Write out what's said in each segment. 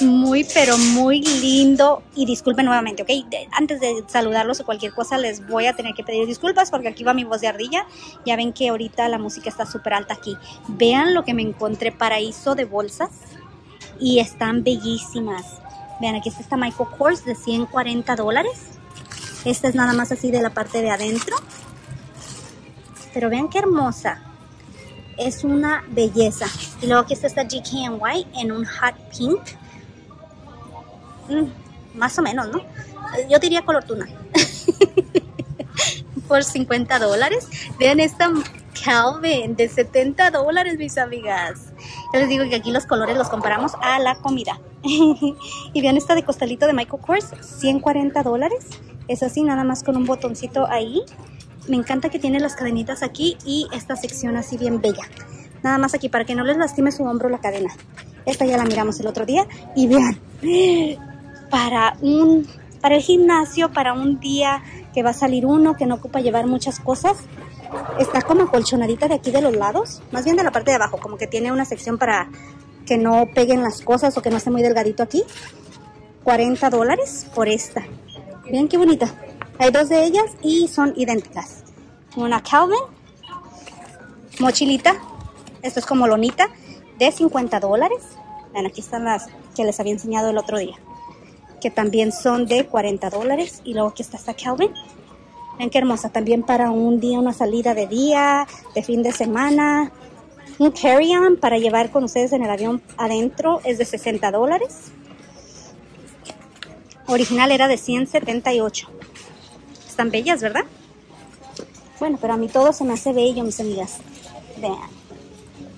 muy pero muy lindo y disculpen nuevamente, ¿ok? Antes de saludarlos o cualquier cosa les voy a tener que pedir disculpas porque aquí va mi voz de ardilla. Ya ven que ahorita la música está súper alta aquí. Vean lo que me encontré, paraíso de bolsas y están bellísimas. Vean, aquí está esta Michael Kors de 140 dólares. Esta es nada más así de la parte de adentro. Pero vean qué hermosa es una belleza. Y luego aquí está esta GKNY en un hot pink. Mm, más o menos, ¿no? Yo diría color tuna. Por 50 dólares. Vean esta Calvin de 70 dólares, mis amigas. Yo les digo que aquí los colores los comparamos a la comida. y vean esta de costalito de Michael Kors, 140 dólares. Es así, nada más con un botoncito ahí me encanta que tiene las cadenitas aquí y esta sección así bien bella. Nada más aquí para que no les lastime su hombro la cadena. Esta ya la miramos el otro día y vean, para un para el gimnasio, para un día que va a salir uno que no ocupa llevar muchas cosas, está como acolchonadita de aquí de los lados, más bien de la parte de abajo, como que tiene una sección para que no peguen las cosas o que no esté muy delgadito aquí. 40 dólares por esta. Vean qué bonita. Hay dos de ellas y son idénticas. Una Calvin, mochilita, esto es como lonita, de 50 dólares. Aquí están las que les había enseñado el otro día, que también son de 40 dólares. Y luego aquí está esta Calvin. Vean qué hermosa, también para un día, una salida de día, de fin de semana. Un carry-on para llevar con ustedes en el avión adentro es de 60 dólares. Original era de 178 están bellas, ¿verdad? Bueno, pero a mí todo se me hace bello, mis amigas. Vean.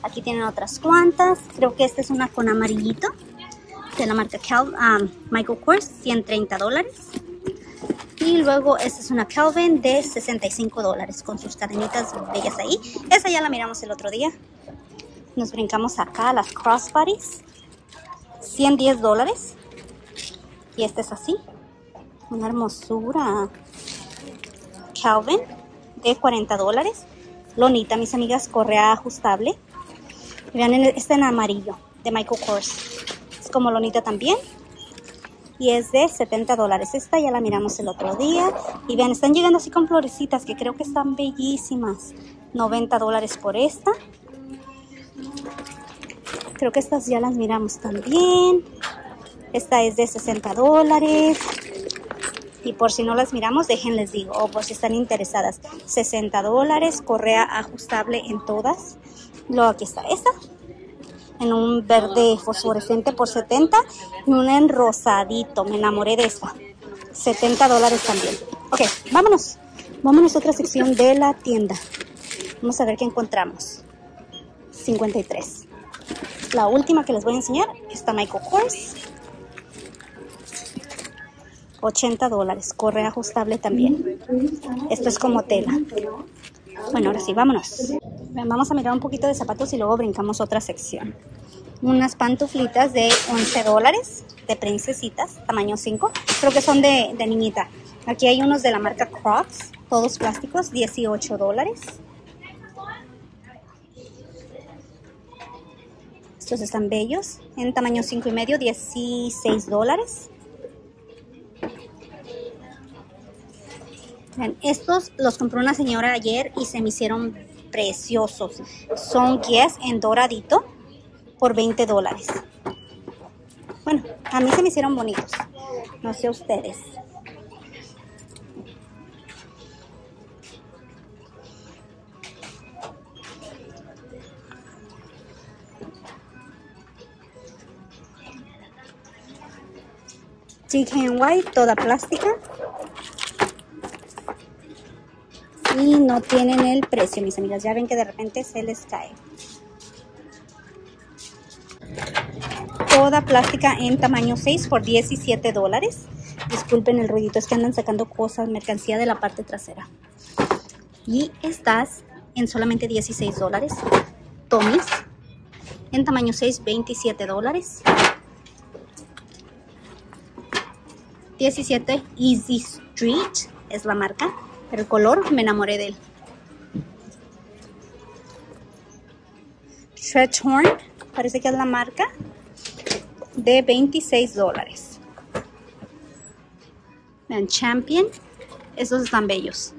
Aquí tienen otras cuantas. Creo que esta es una con amarillito. De la marca um, Michael Kors, 130 dólares. Y luego esta es una Calvin de 65 dólares con sus cadenitas bellas ahí. Esa ya la miramos el otro día. Nos brincamos acá las crossbodies. 110 dólares. Y esta es así. Una hermosura. Calvin de 40 dólares. Lonita, mis amigas, correa ajustable. vean, este en amarillo de Michael Kors. Es como lonita también. Y es de 70 dólares. Esta ya la miramos el otro día. Y vean, están llegando así con florecitas que creo que están bellísimas. 90 dólares por esta. Creo que estas ya las miramos también. Esta es de 60 dólares. Y por si no las miramos, déjenles digo, o por si están interesadas, 60 dólares, correa ajustable en todas. Luego aquí está esta, en un verde fosforescente por 70 y una en rosadito, me enamoré de esta. 70 dólares también. Ok, vámonos. Vámonos a otra sección de la tienda. Vamos a ver qué encontramos. 53. La última que les voy a enseñar está Michael Kors 80 dólares. Correa ajustable también. Esto es como tela. Bueno, ahora sí, vámonos. Vamos a mirar un poquito de zapatos y luego brincamos otra sección. Unas pantuflitas de 11 dólares, de princesitas, tamaño 5. Creo que son de, niñita. Aquí hay unos de la marca Crocs, todos plásticos, 18 dólares. Estos están bellos, en tamaño 5 y medio, 16 dólares. Estos los compró una señora ayer y se me hicieron preciosos. Son guías en doradito por 20 dólares. Bueno, a mí se me hicieron bonitos. No sé ustedes. Chicken White, toda plástica. Y no tienen el precio, mis amigas. Ya ven que de repente se les cae. Toda plástica en tamaño 6 por 17 dólares. Disculpen el ruidito, es que andan sacando cosas, mercancía de la parte trasera. Y estas en solamente 16 dólares. Tommy's en tamaño 6, 27 dólares. 17 Easy Street es la marca. El color me enamoré de él. Stretch Horn, parece que es la marca. de 26 dólares. Vean, Champion. Estos están bellos.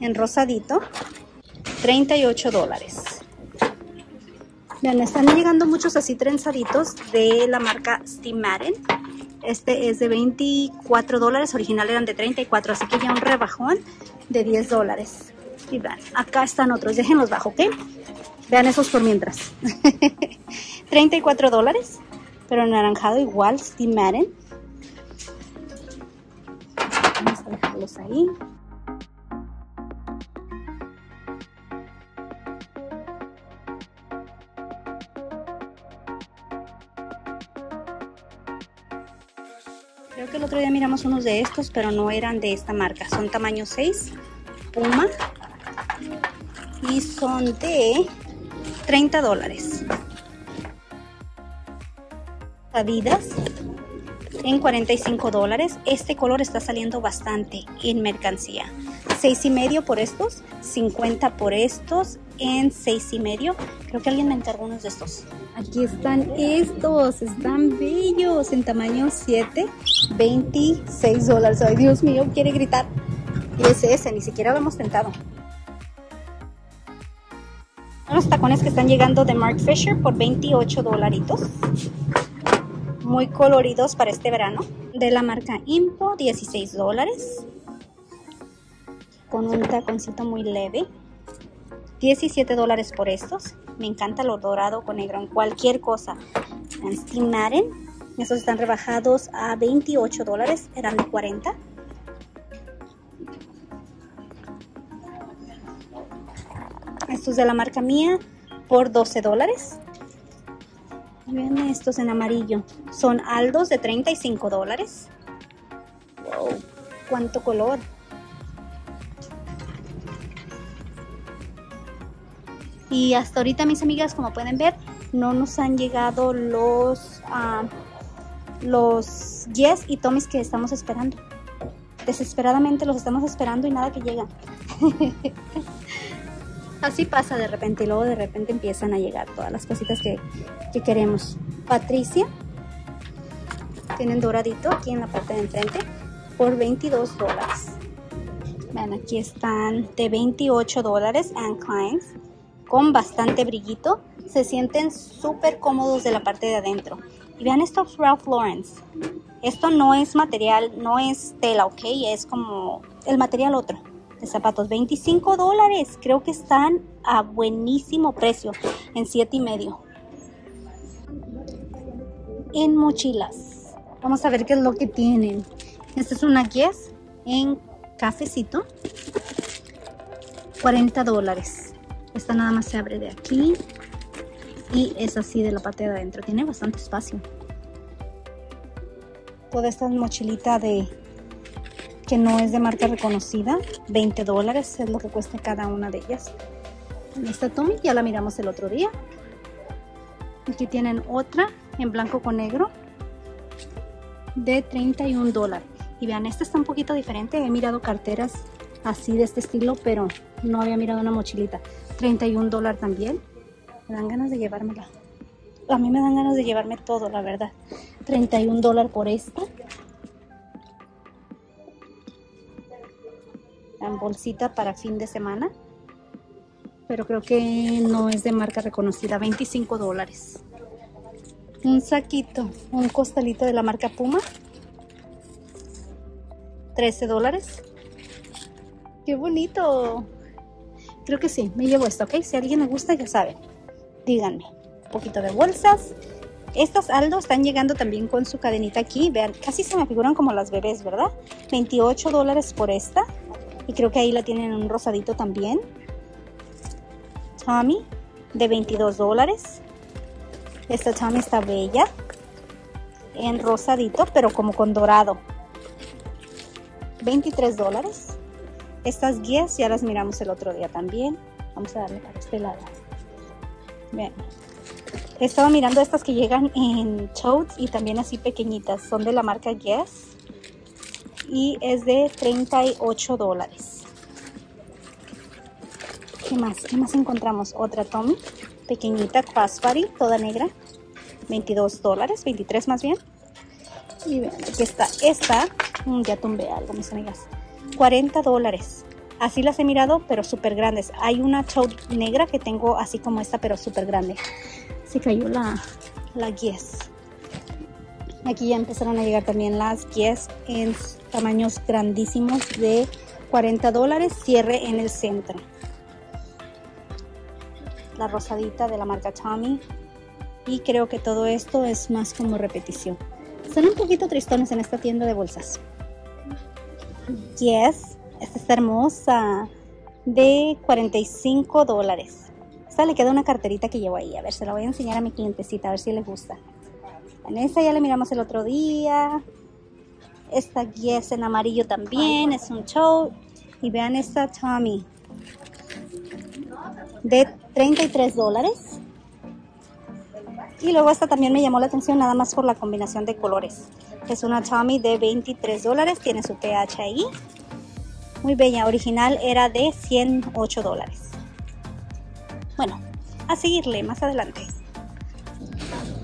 En rosadito, 38 dólares. Vean, están llegando muchos así trenzaditos de la marca Steam Este es de 24 dólares, original eran de 34, así que ya un rebajón de 10 dólares. Y vean, acá están otros, déjenlos bajo, ¿ok? Vean esos por mientras. 34 dólares, pero anaranjado igual, Steam Vamos a dejarlos ahí. Creo que el otro día miramos unos de estos, pero no eran de esta marca. Son tamaño 6, Puma. Y son de 30 dólares. Adidas en 45 dólares. Este color está saliendo bastante en mercancía. 6 y medio por estos, 50 por estos en 6 y medio. Creo que alguien me encargó unos de estos. Aquí están estos, están bellos en tamaño 7, 26 dólares. Ay, Dios mío, quiere gritar. Y es ese, ni siquiera lo hemos tentado. Los tacones que están llegando de Mark Fisher por 28 dolaritos. Muy coloridos para este verano. De la marca Impo, 16 dólares con un taconcito muy leve. 17 dólares por estos. Me encanta lo dorado con negro en cualquier cosa. En Madden. Estos están rebajados a 28 dólares. Eran de 40. Estos de la marca mía por 12 dólares. Estos en amarillo. Son aldos de 35 dólares. Wow, cuánto color. Y hasta ahorita, mis amigas, como pueden ver, no nos han llegado los, uh, los yes y tomis que estamos esperando. Desesperadamente los estamos esperando y nada que llegan. Así pasa de repente y luego de repente empiezan a llegar todas las cositas que, que queremos. Patricia. Tienen doradito aquí en la parte de enfrente por 22 dólares. Vean, aquí están de 28 dólares and Kleins con bastante brillito. Se sienten súper cómodos de la parte de adentro. Y vean estos Ralph Lauren. Esto no es material, no es tela, ¿ok? Es como el material otro de zapatos. 25 dólares. Creo que están a buenísimo precio. En 7 y medio. En mochilas. Vamos a ver qué es lo que tienen. Esta es una Guess en cafecito. 40 dólares. Esta nada más se abre de aquí y es así de la parte de adentro. Tiene bastante espacio. Toda esta mochilita de que no es de marca reconocida, 20 dólares es lo que cuesta cada una de ellas. Esta Tommy ya la miramos el otro día. Aquí tienen otra en blanco con negro de 31 dólares. Y vean, esta está un poquito diferente. He mirado carteras así de este estilo, pero no había mirado una mochilita. 31 dólares también. Me dan ganas de llevármela. A mí me dan ganas de llevarme todo, la verdad. 31 dólares por esta. En bolsita para fin de semana. Pero creo que no es de marca reconocida. 25 dólares. Un saquito, un costalito de la marca Puma. 13 dólares. ¡Qué bonito! Creo que sí, me llevo esto, ¿ok? Si a alguien le gusta, ya saben. Díganme. Un poquito de bolsas. Estas Aldo están llegando también con su cadenita aquí. Vean, casi se me figuran como las bebés, ¿verdad? 28 dólares por esta. Y creo que ahí la tienen en un rosadito también. Tommy, de 22 dólares. Esta Tommy está bella. En rosadito, pero como con dorado. 23 dólares. Estas guías ya las miramos el otro día también. Vamos a darle para este lado. Vean. He estado mirando estas que llegan en totes y también así pequeñitas. Son de la marca Guess. Y es de 38 dólares. ¿Qué más? ¿Qué más encontramos? Otra Tommy. Pequeñita, crossbody, toda negra. 22 dólares, 23 más bien. Y vean, aquí está esta, mm, ya tumbé algo mis amigas, 40 dólares. Así las he mirado, pero súper grandes. Hay una chow negra que tengo así como esta, pero súper grande. Se cayó la, la Guess. Aquí ya empezaron a llegar también las Guess en tamaños grandísimos de 40 dólares. Cierre en el centro. La rosadita de la marca Tommy. Y creo que todo esto es más como repetición. Son un poquito tristones en esta tienda de bolsas. Yes, esta está hermosa. De 45 dólares. Esta le queda una carterita que llevo ahí. A ver, se la voy a enseñar a mi clientecita, a ver si le gusta. En esta ya la miramos el otro día. Esta Yes en amarillo también, es un show. Y vean esta Tommy. De 33 dólares. Y luego esta también me llamó la atención nada más por la combinación de colores. Es una Tommy de 23 dólares, tiene su pH ahí. Muy bella, original era de 108 dólares. Bueno, a seguirle más adelante.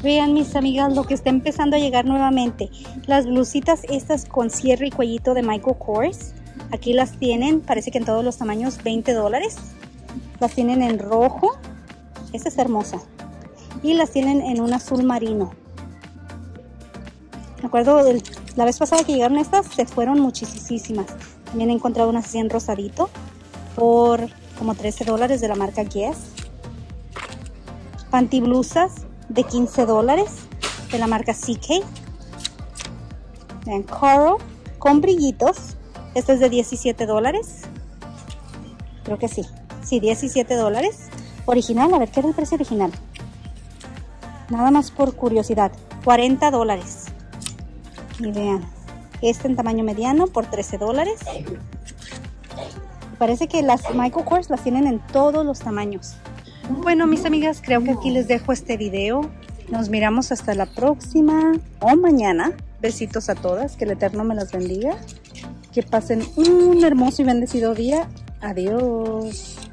Vean mis amigas lo que está empezando a llegar nuevamente. Las blusitas estas con cierre y cuellito de Michael Kors. Aquí las tienen, parece que en todos los tamaños, 20 dólares. Las tienen en rojo. Esta es hermosa y las tienen en un azul marino. Me acuerdo la vez pasada que llegaron estas, se fueron muchísimas. También he encontrado unas así en rosadito por como 13 dólares de la marca Guess. Pantiblusas de 15 dólares de la marca CK. Vean, Coral con brillitos. Este es de 17 dólares. Creo que sí. Sí, 17 dólares. Original, a ver, ¿qué era el precio original? nada más por curiosidad 40 dólares y vean. Este en tamaño mediano por 13 dólares. Parece que las Michael Kors las tienen en todos los tamaños. Bueno mis amigas creo que aquí les dejo este video. Nos miramos hasta la próxima o mañana. Besitos a todas que el eterno me las bendiga. Que pasen un hermoso y bendecido día. Adiós